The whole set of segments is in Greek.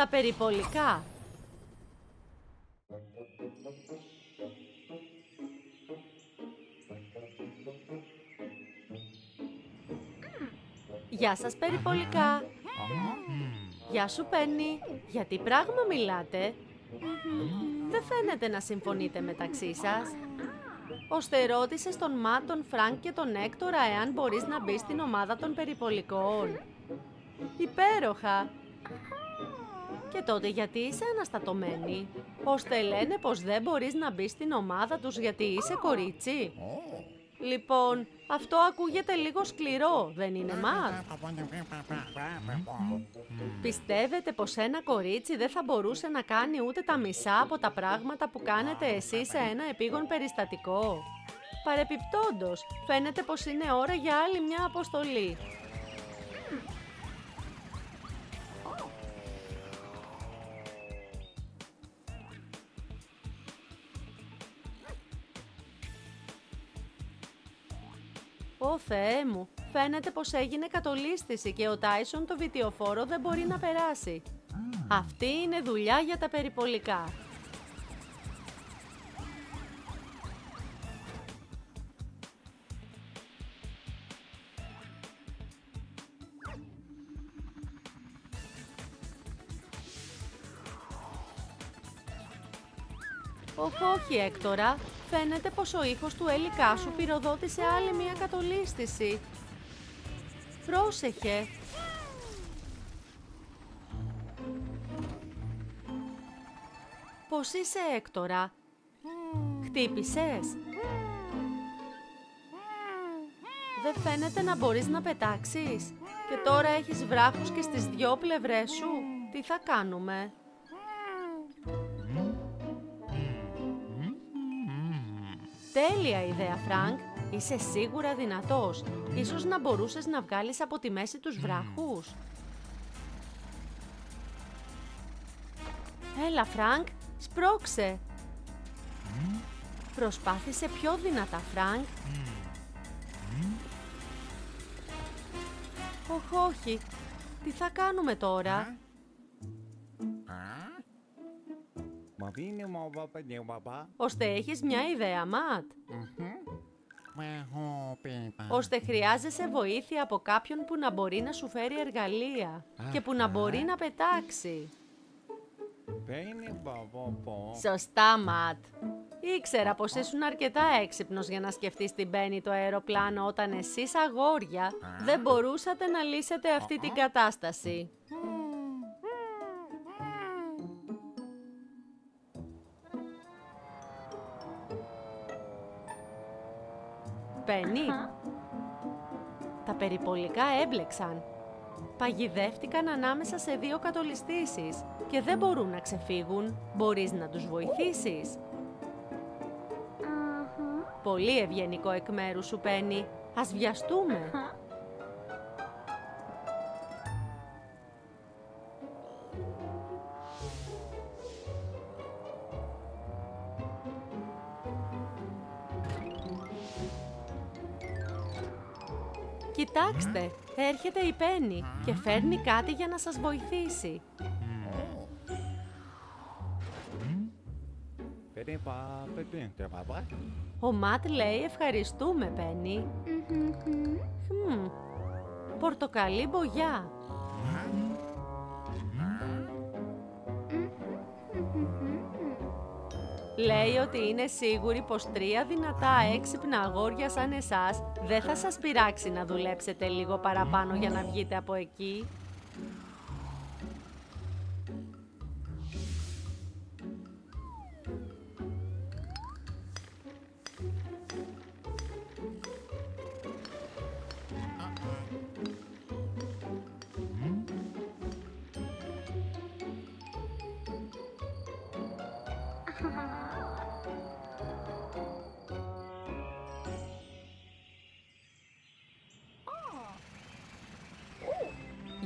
Τα περιπολικά. Γεια σας περιπολικά. Γεια σου Πέννη. Για τι πράγμα μιλάτε. Δεν φαίνεται να συμφωνείτε μεταξύ σας. Ώστε ρώτησες τον Ματ, τον Φρανκ και τον Έκτορα εάν μπορείς να μπεις στην ομάδα των περιπολικών. Υπέροχα! Και τότε γιατί είσαι αναστατωμένη, ώστε λένε πως δεν μπορείς να μπεις στην ομάδα τους γιατί είσαι κορίτσι; Λοιπόν, αυτό ακούγεται λίγο σκληρό, δεν είναι Ματ. Πιστεύετε πως ένα κορίτσι δεν θα μπορούσε να κάνει ούτε τα μισά από τα πράγματα που κάνετε εσείς σε ένα επίγον περιστατικό; Παρεπιπτόντος, φαίνεται πως είναι ώρα για άλλη μια αποστολή. Θεέ μου, φαίνεται πως έγινε κατολίσθηση και ο Τάισον το βιτιοφόρο δεν μπορεί να περάσει. Αυτή είναι δουλειά για τα περιπολικά. Όχι, όχι, Έκτορα. Φαίνεται πως ο ήχος του έλικά σου πυροδότησε άλλη μια κατολίσθηση. Πρόσεχε. Πώς είσαι, Έκτορα; Χτύπησες; Δεν φαίνεται να μπορείς να πετάξεις. Και τώρα έχεις βράχους και στις δυο πλευρές σου. Τι θα κάνουμε; Τέλεια ιδέα, Φρανκ. Είσαι σίγουρα δυνατός. Ίσως να μπορούσες να βγάλεις από τη μέση τους βράχους. Έλα, Φρανκ, σπρώξε. Προσπάθησε πιο δυνατά, Φρανκ. Όχι, όχι. Τι θα κάνουμε τώρα; Ώστε έχεις μια ιδέα, Ματ. Ώστε χρειάζεσαι βοήθεια από κάποιον που να μπορεί να σου φέρει εργαλεία και που να μπορεί να πετάξει. Σωστά, Ματ. Ήξερα πως ήσουν αρκετά έξυπνος για να σκεφτείς την Μπέννη το αεροπλάνο όταν εσείς αγόρια δεν μπορούσατε να λύσετε αυτή την κατάσταση. Πένι. Τα περιπολικά έμπλεξαν. Παγιδεύτηκαν ανάμεσα σε δύο κατολιστήσεις και δεν μπορούν να ξεφύγουν. Μπορείς να τους βοηθήσεις. Πολύ ευγενικό εκ μέρους σου, Πένι. Ας βιαστούμε. Κοιτάξτε, έρχεται η Πένι και φέρνει κάτι για να σας βοηθήσει. Ο Ματ λέει ευχαριστούμε, Πένι. Χμ, πορτοκαλί μπογιά. Λέει ότι είναι σίγουρη πως τρία δυνατά έξυπνα αγόρια σαν εσάς δεν θα σας πειράξει να δουλέψετε λίγο παραπάνω για να βγείτε από εκεί.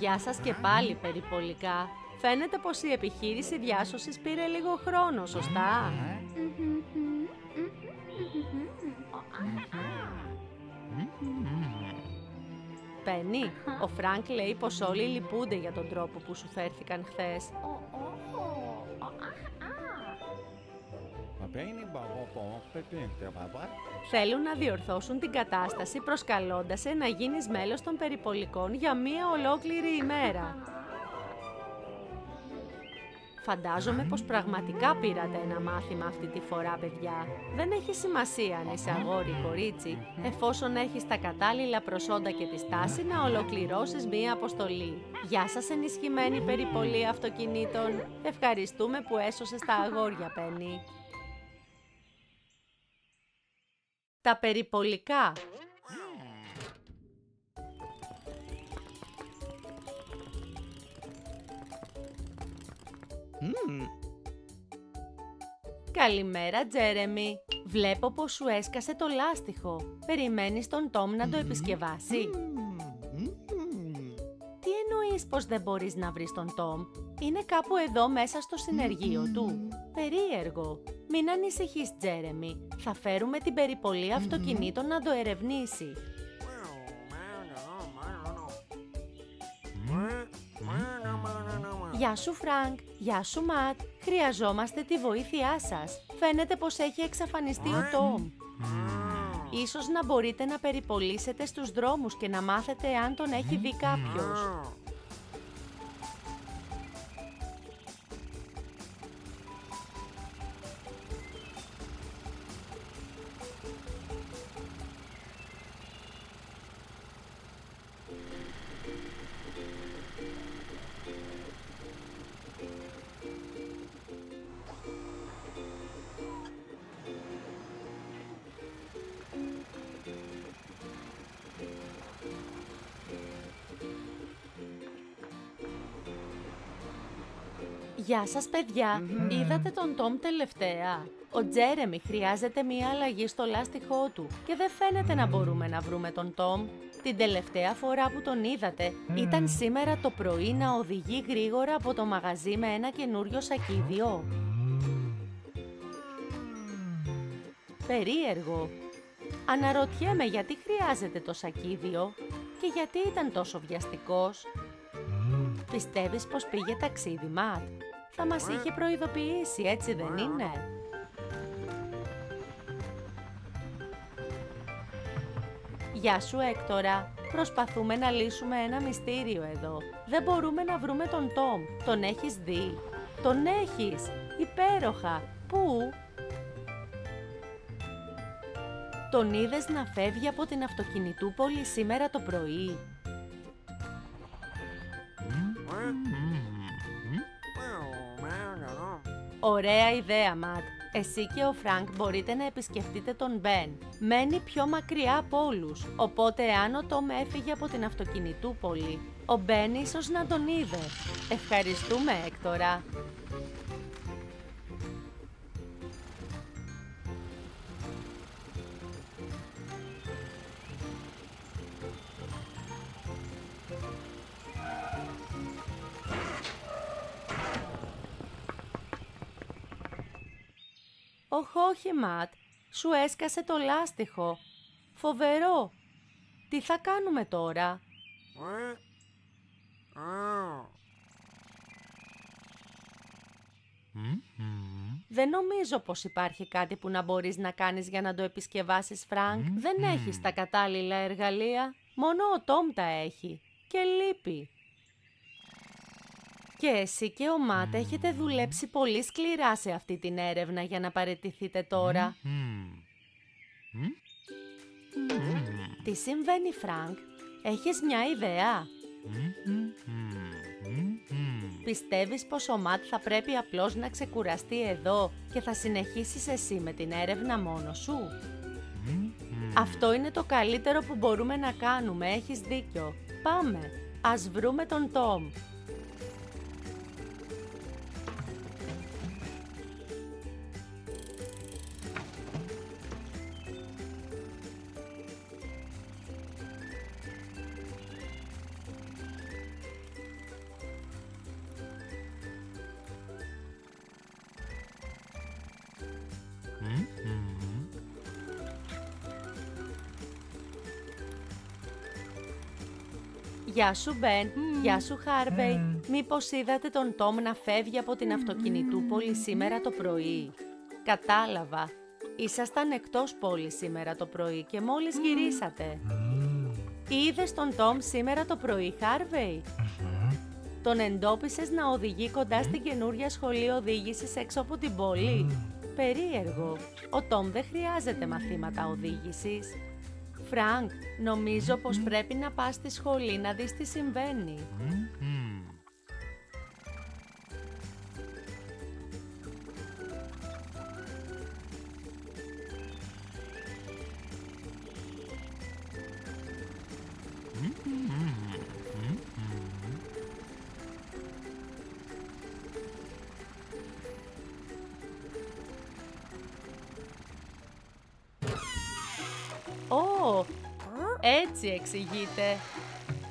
Γεια σας και πάλι περιπολικά. Φαίνεται πως η επιχείρηση διάσωσης πήρε λίγο χρόνο, σωστά; Πένι, ο Φρανκ λέει πως όλοι λυπούνται για τον τρόπο που σου φέρθηκαν χθες. Θέλουν να διορθώσουν την κατάσταση προσκαλώντας σε να γίνεις μέλος των περιπολικών για μία ολόκληρη ημέρα. Φαντάζομαι πως πραγματικά πήρατε ένα μάθημα αυτή τη φορά, παιδιά. Δεν έχει σημασία αν είσαι αγόρι ή κορίτσι, εφόσον έχεις τα κατάλληλα προσόντα και τη στάση να ολοκληρώσεις μία αποστολή. Γεια σας ενισχυμένη περιπολή αυτοκινήτων. Ευχαριστούμε που έσωσες τα αγόρια, Πένι. Τα περιπολικά Καλημέρα, Τζέρεμι. Βλέπω πως σου έσκασε το λάστιχο. Περιμένεις τον Τόμ να το επισκευάσει. Τι εννοείς πως δεν μπορείς να βρεις τον Τόμ; Είναι κάπου εδώ μέσα στο συνεργείο του. Περίεργο. Μην ανησυχείς, Τζέρεμι. Θα φέρουμε την περιπολή αυτοκινήτων να το ερευνήσει. Γεια σου Φρανκ, γεια σου Ματ, χρειαζόμαστε τη βοήθειά σας. Φαίνεται πως έχει εξαφανιστεί ο Τόμ. Ίσως να μπορείτε να περιπολίσετε στους δρόμους και να μάθετε αν τον έχει δει κάποιος. Γεια σας παιδιά, είδατε τον Τόμ τελευταία; Ο Τζέρεμι χρειάζεται μία αλλαγή στο λάστιχό του και δεν φαίνεται να μπορούμε να βρούμε τον Τόμ. Την τελευταία φορά που τον είδατε ήταν σήμερα το πρωί να οδηγεί γρήγορα από το μαγαζί με ένα καινούριο σακίδιο. Περίεργο. Αναρωτιέμαι γιατί χρειάζεται το σακίδιο και γιατί ήταν τόσο βιαστικός. Πιστεύεις πως πήγε ταξίδι, Ματ; Θα μας είχε προειδοποιήσει, έτσι δεν είναι; Γεια σου, Έκτορα. Προσπαθούμε να λύσουμε ένα μυστήριο εδώ. Δεν μπορούμε να βρούμε τον Τόμ. Τον έχεις δει; Τον έχεις. Υπέροχα. Πού; Τον είδες να φεύγει από την αυτοκινητούπολη σήμερα το πρωί; Ωραία ιδέα, Ματ. Εσύ και ο Φρανκ μπορείτε να επισκεφτείτε τον Μπεν. Μένει πιο μακριά από όλους, οπότε αν ο Τόμ έφυγε από την αυτοκινητούπολη, ο Μπεν ίσως να τον είδε. Ευχαριστούμε, Έκτορα. «Οχ, όχι, Ματ, σου έσκασε το λάστιχο. Φοβερό. Τι θα κάνουμε τώρα» Δεν νομίζω πως υπάρχει κάτι που να μπορείς να κάνεις για να το επισκευάσεις, Φρανκ. Δεν έχεις τα κατάλληλα εργαλεία. Μόνο ο Τόμ τα έχει. Και λείπει. Και εσύ και ο Μάτ έχετε δουλέψει πολύ σκληρά σε αυτή την έρευνα για να παραιτηθείτε τώρα. Τι συμβαίνει, Φρανκ; Έχεις μια ιδέα; Πιστεύεις πως ο Ματ θα πρέπει απλώς να ξεκουραστεί εδώ και θα συνεχίσεις εσύ με την έρευνα μόνος σου; Αυτό είναι το καλύτερο που μπορούμε να κάνουμε, έχεις δίκιο. Πάμε, ας βρούμε τον Τόμ. Γεια σου Μπεν, γεια σου Χάρβεϊ. Μήπως είδατε τον Τόμ να φεύγει από την αυτοκινητούπολη σήμερα το πρωί; Κατάλαβα. Ήσασταν εκτός πόλης σήμερα το πρωί και μόλις γυρίσατε. Είδες τον Τόμ σήμερα το πρωί, Χάρβεϊ; Τον εντόπισες να οδηγεί κοντά στην καινούρια σχολή οδήγησης έξω από την πόλη; Περίεργο. Ο Τόμ δεν χρειάζεται μαθήματα οδήγησης. Φρανκ, νομίζω πως πρέπει να πας στη σχολή να δεις τι συμβαίνει. Ω, έτσι εξηγείται.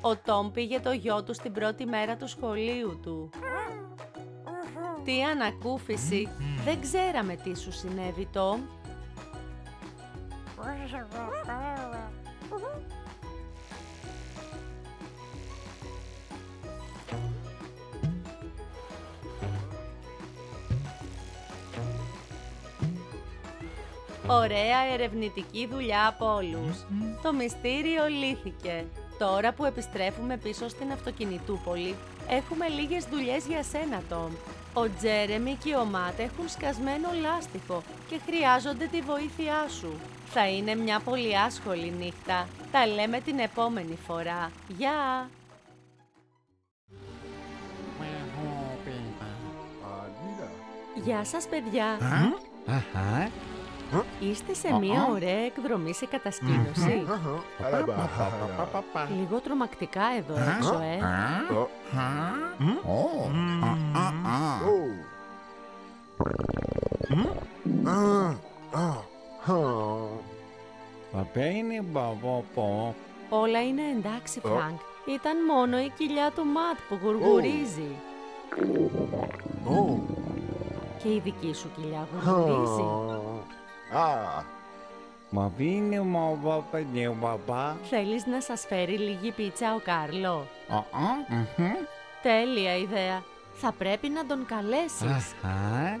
Ο Τόμ πήγε το γιο του στην πρώτη μέρα του σχολείου του. Τι ανακούφιση. Δεν ξέραμε τι σου συνέβη, Τόμ. Ωραία ερευνητική δουλειά από όλους. Το μυστήριο λύθηκε. Τώρα που επιστρέφουμε πίσω στην αυτοκινητούπολη, έχουμε λίγες δουλειές για σένα, Τόμ. Ο Τζέρεμι και ο Μάτ έχουν σκασμένο λάστιχο και χρειάζονται τη βοήθειά σου. Θα είναι μια πολύ άσχολη νύχτα. Τα λέμε την επόμενη φορά. Γεια! Γεια σας, παιδιά! Αχα. Είστε σε μια ωραία εκδρομή σε κατασκήνωση. Λίγο τρομακτικά εδώ έξω, ε. Ω. Α, α, α. Va bene, babbo. Όλα είναι εντάξει, Φρανκ. Ήταν μόνο η κοιλιά του Ματ που γουργουρίζει. Και η δική σου κοιλιά γουργουρίζει. Va bene, ma va bene, babà. Θέλεις να σας φέρει λίγη πίτσα ο Κάρλο; Α, α, μμμ. Τέλεια ιδέα. Θα πρέπει να τον καλέσεις. Αχα.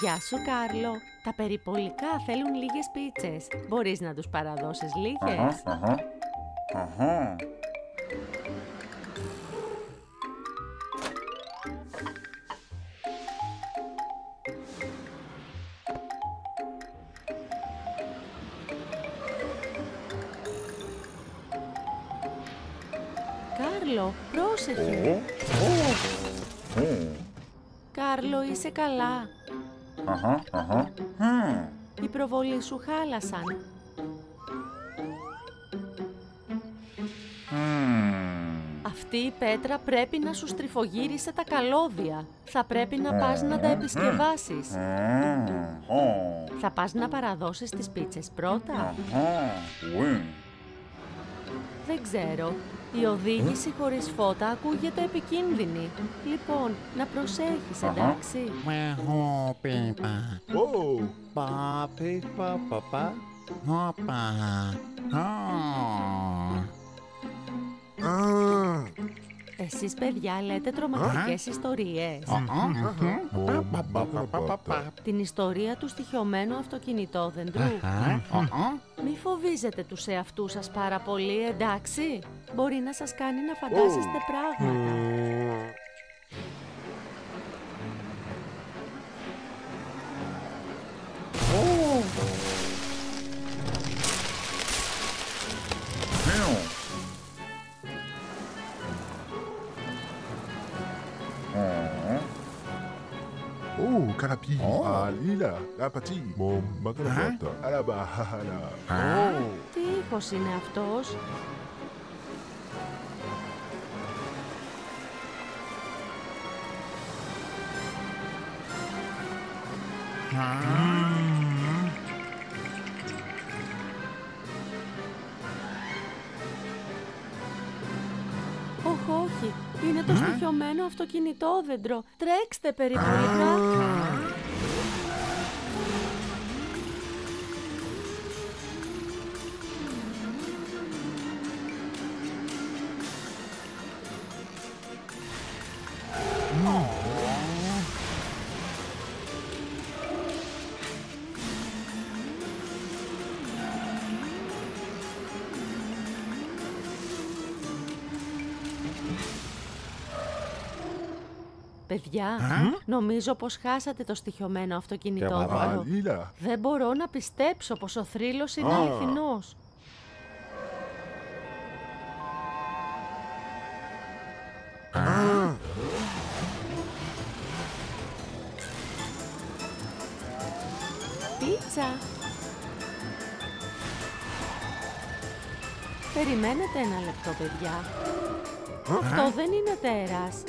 Γεια σου, Κάρλο. Τα περιπολικά θέλουν λίγες πίτσες. Μπορείς να τους παραδώσεις λίγες. Κάρλο, πρόσεχε. Κάρλο, είσαι καλά. Οι προβολοί σου χάλασαν. Αυτή η πέτρα πρέπει να σου στριφογύρισε τα καλώδια. Θα πρέπει να πας να τα επισκευάσεις. Θα πας να παραδώσεις τις πίτσες πρώτα. Δεν ξέρω. Η οδήγηση χωρίς φώτα ακούγεται επικίνδυνη. Λοιπόν, να προσέχεις, εντάξει. Ma ho pipa. Pa pipa pa pa. Hoppa. Ah. Εσείς, παιδιά, λέτε τρομακτικές ιστορίες. Pa pa pa pa pa pa. Την ιστορία του στοιχειωμένου αυτοκινητόδεντρου. Αχα. Α, Μη φοβίζετε τους εαυτούς σας πάρα πολύ, εντάξει; Μπορεί να σας κάνει να φαντάζεστε πράγματα. Oh, Karapi. Oh. Alila, Lapati. Mom, Magalabata. Alaba, Hahala. Ah. Τι ήχος είναι αυτός; Είναι το στοιχειωμένο αυτοκινητόδεντρο. Τρέξτε περιπολικά. Παιδιά, νομίζω πως χάσατε το στοιχειωμένο αυτοκινητόδεντρο. Αλίλα. Δεν μπορώ να πιστέψω πως ο θρύλος είναι Α. αληθινός. Πίτσα. Περιμένετε ένα λεπτό, παιδιά. Αυτό δεν είναι τέρας.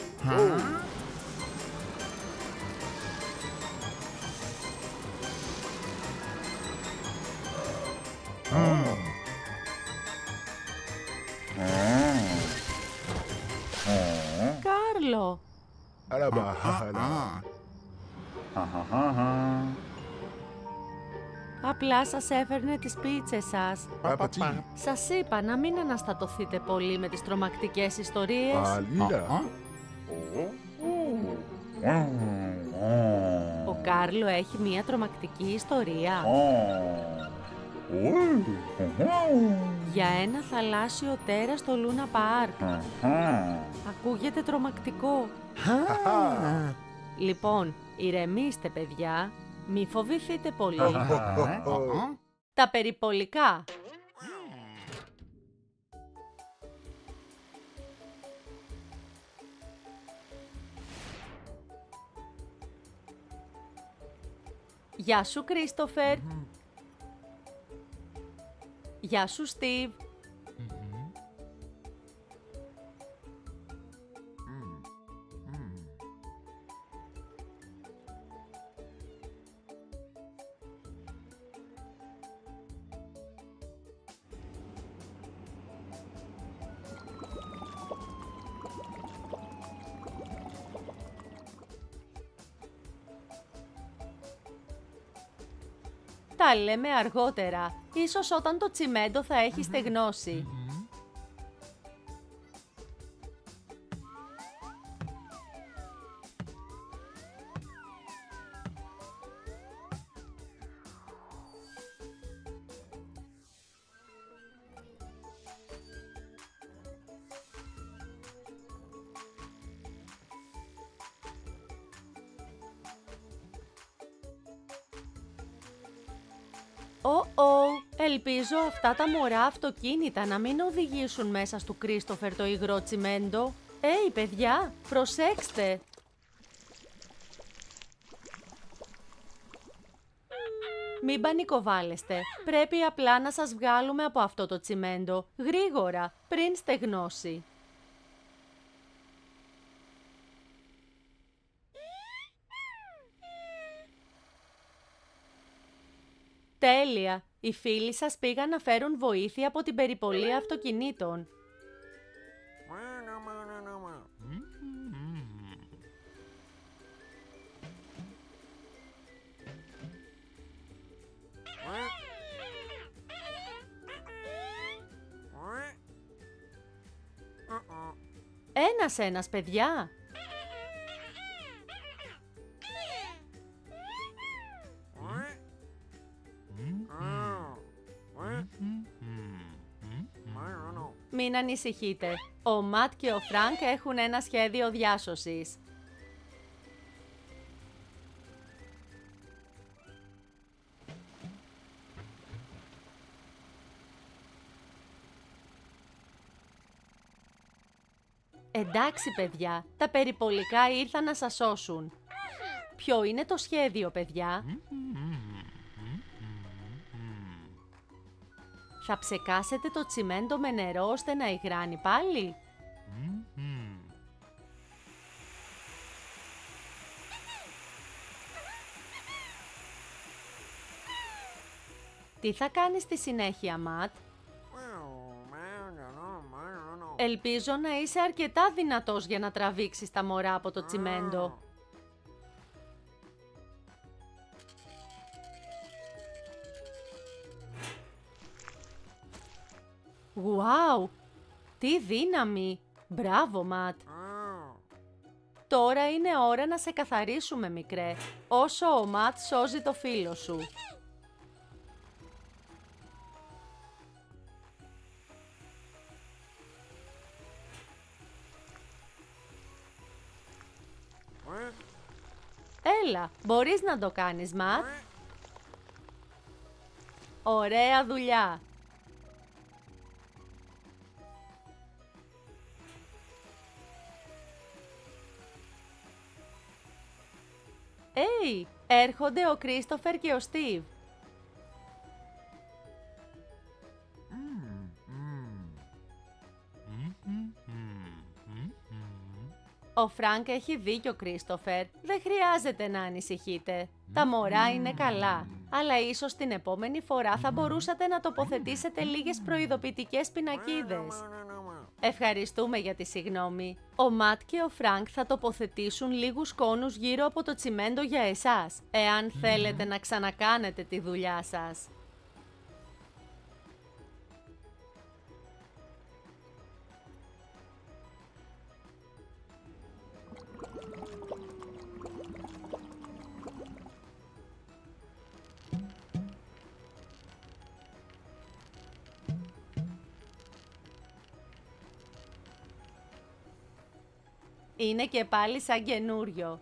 Κάρλο, Alaba. Α, απλά σας έφερνε τις πίτσες σας. Papachi. Σας είπα να μην αναστατωθείτε πολύ με τις τρομακτικές ιστορίες. Alila. Ο Κάρλο έχει μία τρομακτική ιστορία για ένα θαλάσσιο τέρα στο Λούνα Πάρκ. Ακούγεται τρομακτικό. Λοιπόν, ηρεμήστε παιδιά, μη φοβηθείτε πολύ. Τα περιπολικά. Γεια σου, Κρίστοφερ. Γεια σου, Στίβ. Τα λέμε αργότερα. Ίσως όταν το τσιμέντο θα έχει στεγνώσει. Ω, ελπίζω αυτά τα μωρά αυτοκίνητα να μην οδηγήσουν μέσα στο Κρίστοφερ το υγρό τσιμέντο. Έι, παιδιά, προσέξτε! Μην πανικοβάλλεστε. Πρέπει απλά να σας βγάλουμε από αυτό το τσιμέντο. Γρήγορα, πριν στεγνώσει. Τέλεια! Οι φίλοι σας πήγαν να φέρουν βοήθεια από την περιπολία αυτοκινήτων. Ένας-ένας, παιδιά! Μην ανησυχείτε. Ο Ματ και ο Φρανκ έχουν ένα σχέδιο διάσωσης. Εντάξει, παιδιά, τα περιπολικά ήρθαν να σας σώσουν. Ποιο είναι το σχέδιο, παιδιά; Θα ψεκάσετε το τσιμέντο με νερό ώστε να υγράνει πάλι; Τι θα κάνεις στη συνέχεια, Ματ; Ελπίζω να είσαι αρκετά δυνατός για να τραβήξεις τα μωρά από το τσιμέντο. Τι δύναμη! Μπράβο, Ματ! Τώρα είναι ώρα να σε καθαρίσουμε, μικρέ, όσο ο Ματ σώζει το φίλο σου. Έλα, μπορείς να το κάνεις, Ματ. Ωραία δουλειά. Έρχονται ο Κρίστοφερ και ο Στίβ. Ο Φρανκ έχει δίκιο, Κρίστοφερ. Δεν χρειάζεται να ανησυχείτε. Τα μωρά είναι καλά. Αλλά ίσως την επόμενη φορά θα μπορούσατε να τοποθετήσετε λίγες προειδοποιητικές πινακίδες. Ευχαριστούμε για τη συγνώμη. Ο Ματ και ο Φρανκ θα τοποθετήσουν λίγους κώνους γύρω από το τσιμέντο για εσάς, εάν θέλετε να ξανακάνετε τη δουλειά σας. Είναι και πάλι σαν καινούριο.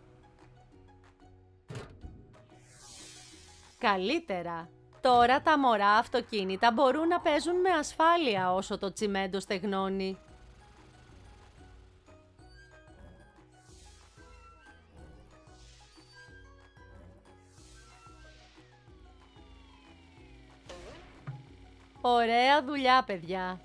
Καλύτερα. Τώρα τα μωρά αυτοκίνητα μπορούν να παίζουν με ασφάλεια όσο το τσιμέντο στεγνώνει. Ωραία δουλειά, παιδιά.